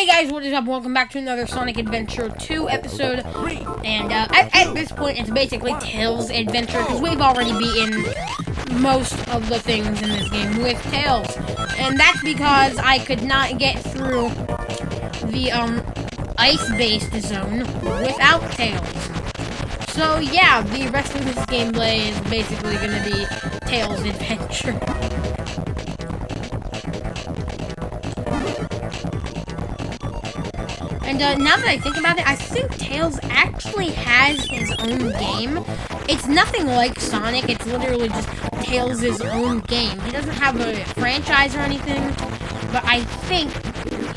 Hey guys, what is up? Welcome back to another Sonic Advance 2 episode. And uh, at, at, this point, it's basically Tails' adventure because we've already beaten most of the things in this game with Tails. And that's because I could not get through the um, ice-based zone without Tails. So yeah, the rest of this gameplay is basically going to be Tails' adventure. And uh, now that I think about it, I think Tails actually has his own game. It's nothing like Sonic. It's literally just Tails' own game. He doesn't have a franchise or anything, but I think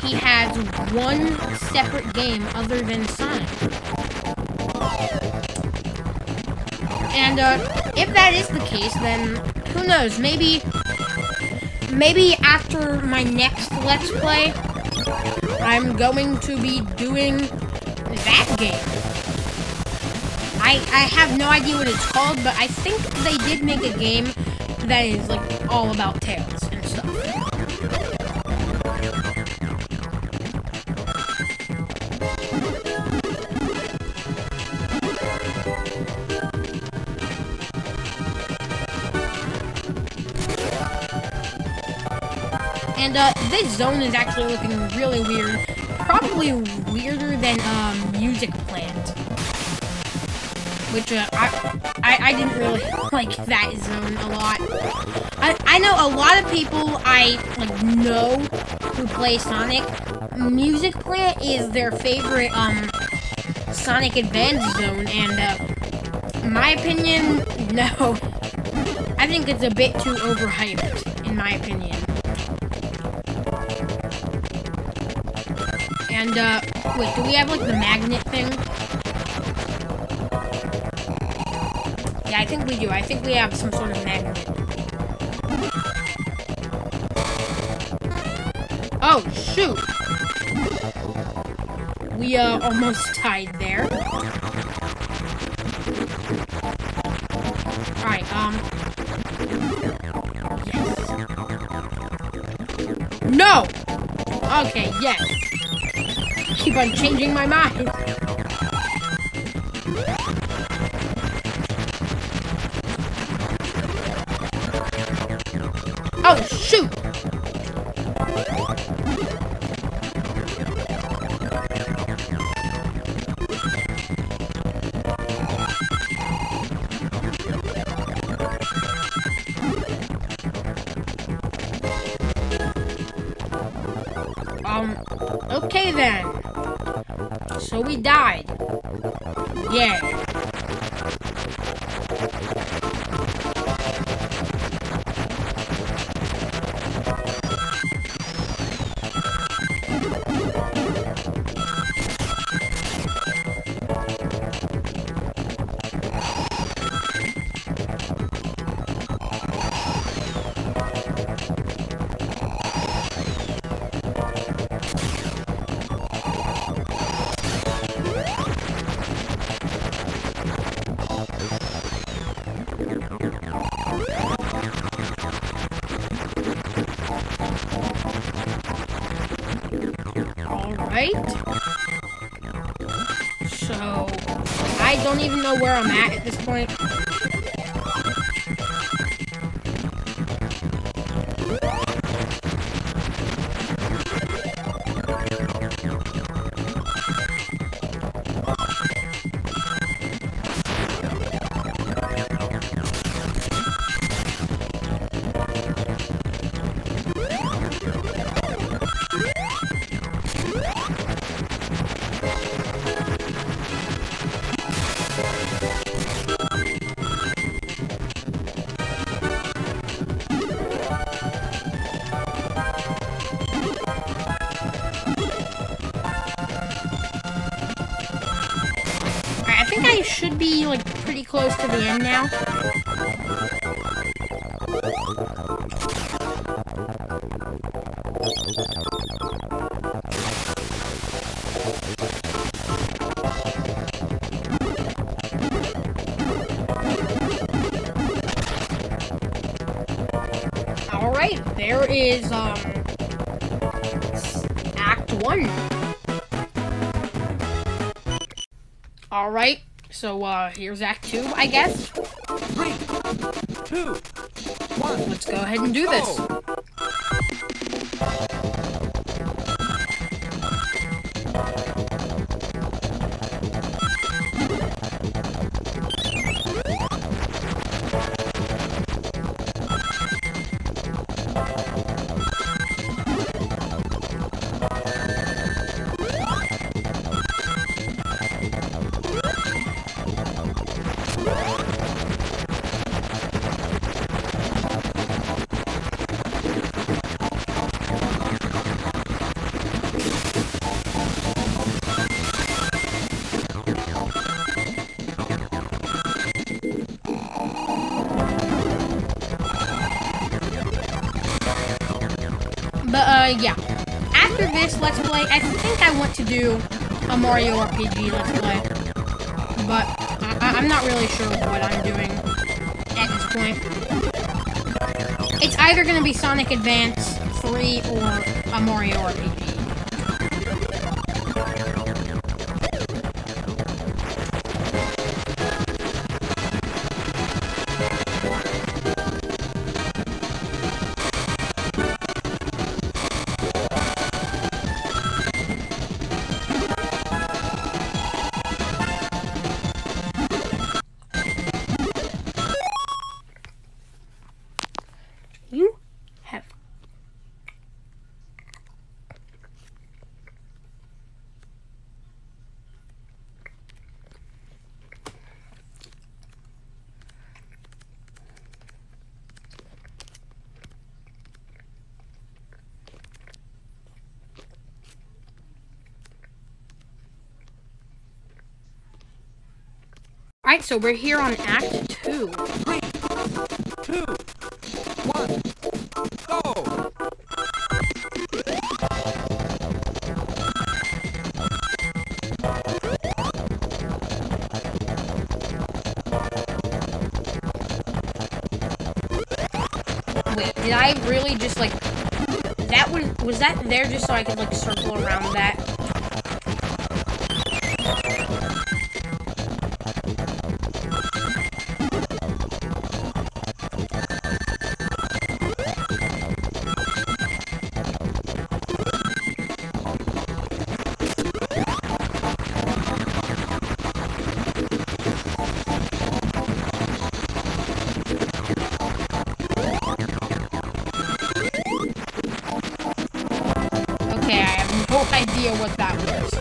he has one separate game other than Sonic. And uh, if that is the case, then who knows? Maybe, maybe after my next Let's Play, I'm going to be doing that game. I, I have no idea what it's called, but I think they did make a game that is like all about Tails and stuff. And uh, this zone is actually looking really weird. Probably weirder than um, Music Plant. Which uh, I, I, I didn't really like that zone a lot. I, I know a lot of people I like know who play Sonic. Music Plant is their favorite um Sonic Advance zone, and uh, my opinion, no. I think it's a bit too overhyped, in my opinion. And, uh, wait, do we have, like, the magnet thing? Yeah, I think we do. I think we have some sort of magnet. Oh, shoot! We, uh, almost died there. Alright, um... Yes. No! Okay, yes keep on changing my mind. Oh, shoot! Um, okay then. So we died. Yeah. Right? So, I don't even know where I'm at at this point. I should be, like, pretty close to the end now. Alright, there is, um, Act 1. Alright. So uh, here's Act Two, I guess. Three, two, one. Let's go ahead and do this. Yeah. After this Let's Play, I think I want to do a Mario RPG Let's Play. But I- I'm not really sure what I'm doing at this point. It's either going to be Sonic Advance 3 or a Mario RPG. So we're here on Act 2. Three, two, one. Go. Wait, did I really just like that was was that there just so I could like circle around that? Idea what that was.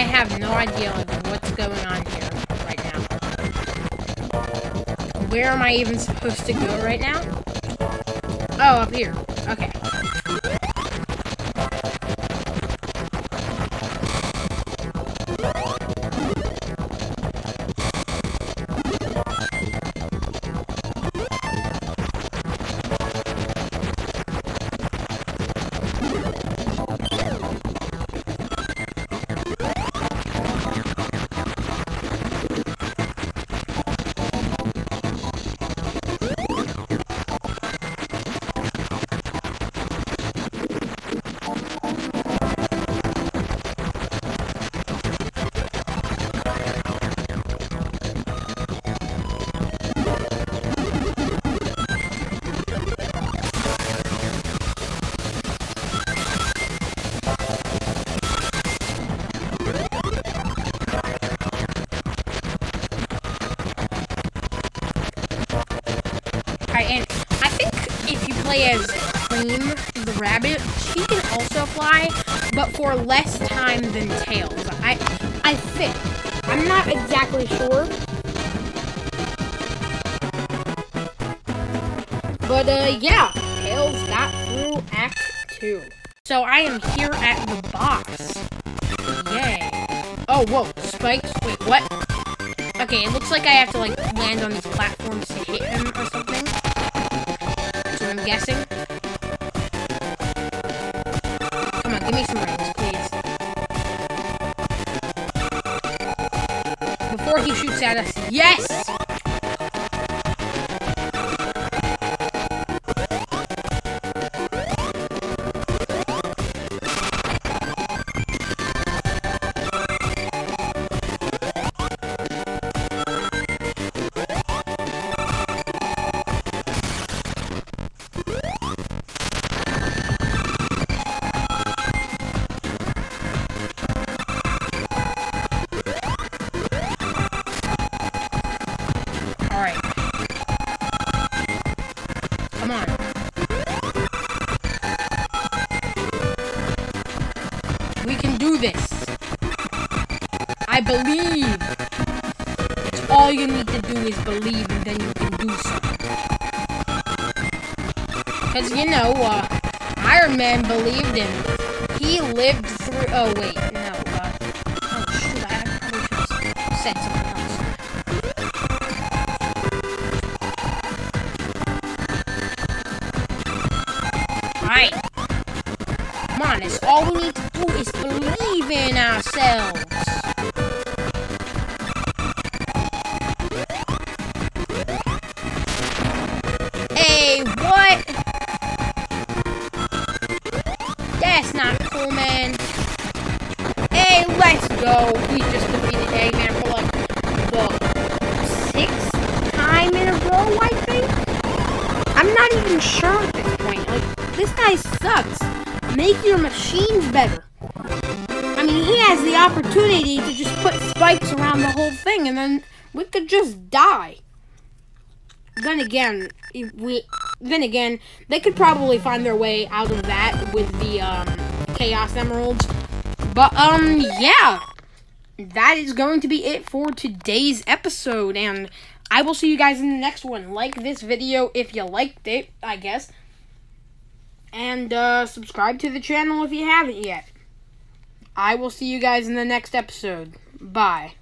I have no idea what's going on here right now. Where am I even supposed to go right now? Oh, up here. Okay. Rabbit. She can also fly, but for less time than Tails. I, I think. I'm not exactly sure. But, uh, yeah. Tails got through Act 2. So I am here at the box. Yay. Oh, whoa. Spikes. Wait, what? Okay, it looks like I have to, like, land on these platforms to hit him or something. That's what I'm guessing. Me some rings, please. Before he shoots at us. Yes! This. I believe. It's all you need to do is believe and then you can do something. Because, you know, uh, Iron Man believed him. He lived through. Oh, wait. No. Uh, oh, shoot. I probably should said something else. Alright. Come on, it's all we need let's go. We just defeated Eggman for like the sixth time in a row, I think. I'm not even sure at this point. Like, this guy sucks. Make your machines better. I mean, he has the opportunity to just put spikes around the whole thing, and then we could just die. Then again, we then again, they could probably find their way out of that with the um, Chaos Emeralds. But um, yeah, that is going to be it for today's episode, and I will see you guys in the next one. Like this video if you liked it, I guess. And uh, subscribe to the channel if you haven't yet. I will see you guys in the next episode. Bye.